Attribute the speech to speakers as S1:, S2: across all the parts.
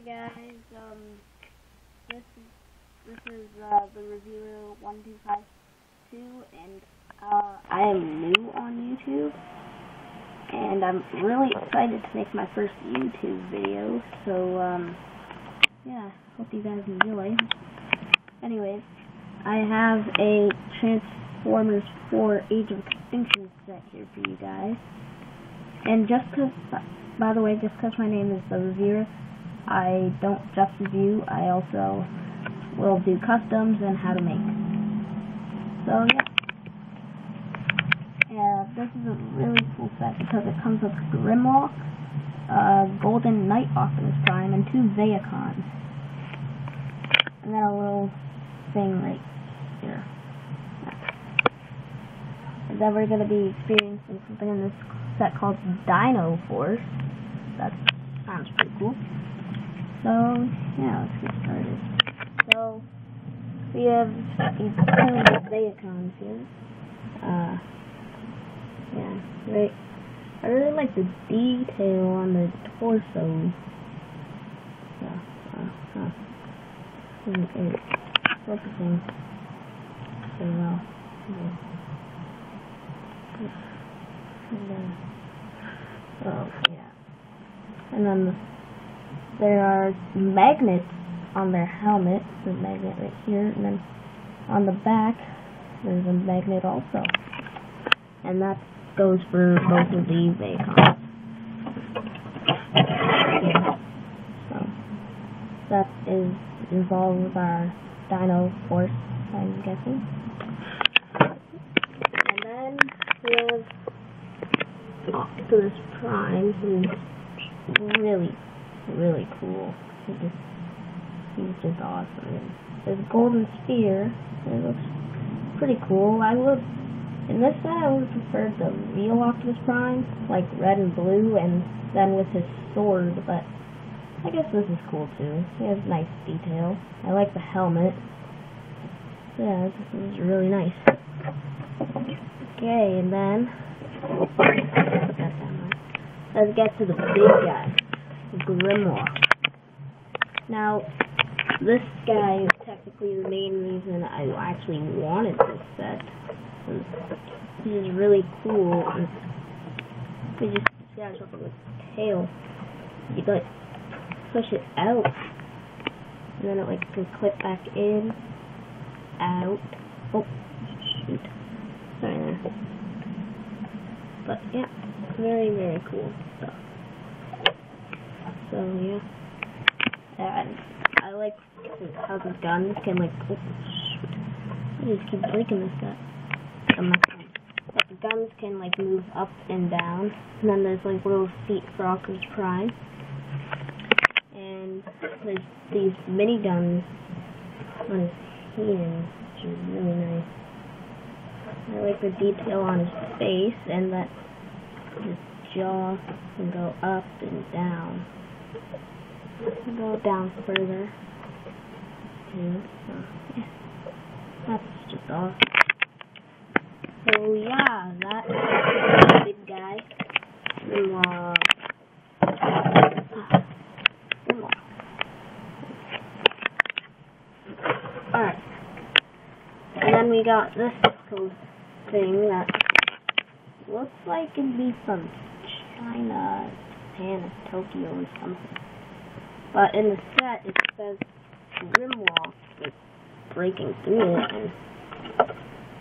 S1: Hey guys, um, this is this is uh, the reviewer one two five two, and uh, I am new on YouTube, and I'm really excited to make my first YouTube video. So um, yeah, hope you guys enjoy. Anyways, I have a Transformers 4 Age of Extinction set here for you guys, and just cause, by the way, just cause my name is the reviewer. I don't just review, I also will do customs and how to make. So yeah. Yeah, this is a really cool set because it comes with Grimlock, uh, Golden Knight Optimus Prime, and two Vehicons. And then a little thing right here. And then we're going to be experiencing something in this set called Dino Force. That sounds pretty cool. So, yeah, let's get started. So, we have these two Vehicons here. Uh, yeah, right. I really like the detail on the torso. Yeah, uh, huh. It's, focusing very well. Yeah. And then, oh, yeah. And then the there are magnets on their helmet. There's a magnet right here, and then on the back, there's a magnet also. And that goes for both of the Vehicons. So, that is involved with our Dino Force, I'm guessing. And then we have oh, Optimus Prime, who's really really cool. He just, he's just awesome. And there's a golden sphere. It looks pretty cool. I would, in this set, I would have preferred the real Optimus Prime, like red and blue, and then with his sword, but I guess this is cool too. He has nice detail. I like the helmet. Yeah, this is really nice. Okay, and then let's get to the big guy. Grimlock. Now, this guy is technically the main reason I actually wanted this set. This is really cool. And you just how something with tail. You like push it out, and then it like can clip back in, out. Oh, shoot. Sorry there. But yeah, very very cool stuff. So yeah, and I like how the guns can like. I just keep breaking this up. The guns can like move up and down, and then there's like little feet for Optimus Prime, and there's these mini guns on his hands, which is really nice. I like the detail on his face and that his jaw can go up and down go down further. Uh, yeah. That's just awesome. So yeah, that's big guy. uh, Alright. And then we got this cool thing that looks like it'd be from China, Japan, Tokyo, or something. But in the set, it says Grimlock is breaking through it, and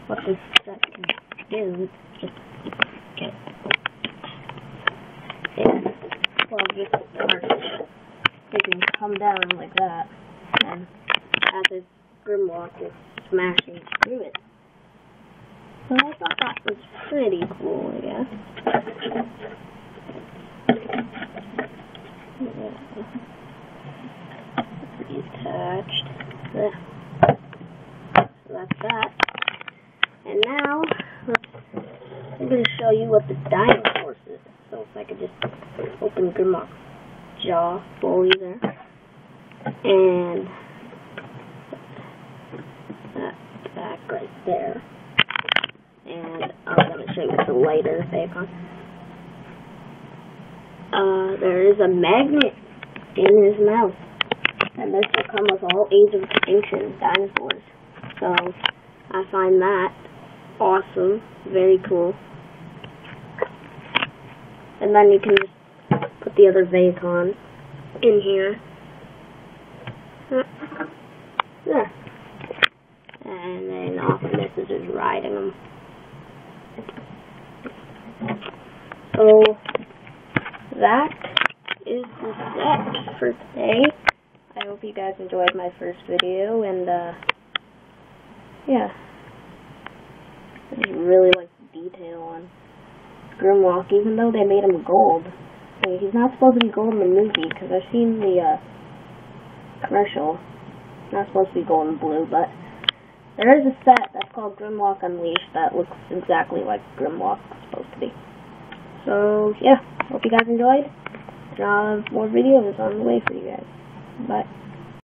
S1: what this set can do is just get. Well, just start. It can come down like that, and as this Grimlock is smashing through it. So I thought that was pretty cool, I guess. Yeah attached. So that's that. And now, I'm going to show you what the Dino Force is. So if I could just open Grimlock's jaw fully there. And that back right there. And I'm going to show you with the lighter Vehicon. Uh, there is a magnet in his mouth. And this will come with all Age of Extinction dinosaurs. So, I find that awesome. Very cool. And then you can just put the other Vehicon in here. Yeah. And then off of this is just riding them. So, that is the set for today. I hope you guys enjoyed my first video, and, uh, yeah. I just really like the detail on Grimlock, even though they made him gold. I mean, he's not supposed to be gold in the movie, because I've seen the, uh, commercial. Not supposed to be gold and blue, but there is a set that's called Grimlock Unleashed that looks exactly like Grimlock's supposed to be. So, yeah, hope you guys enjoyed. Have more videos on the way for you guys. Bye.